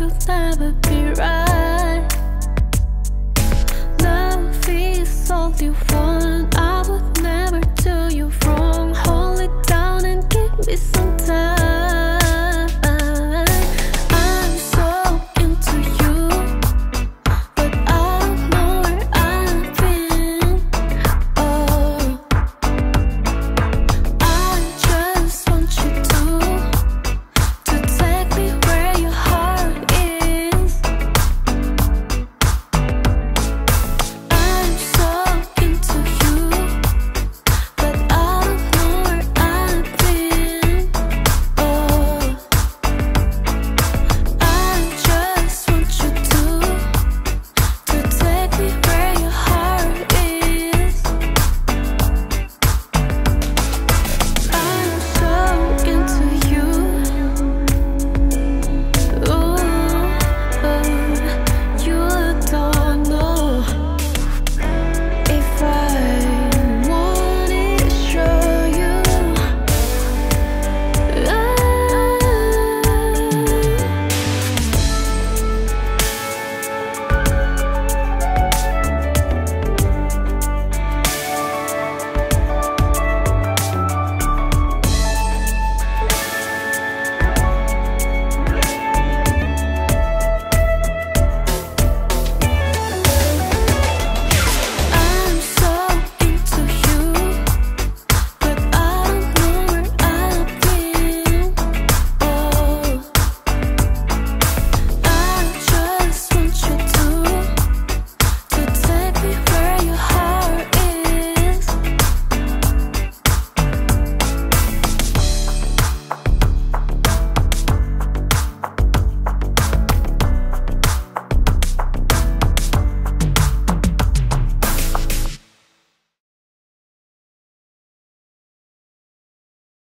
could never be right.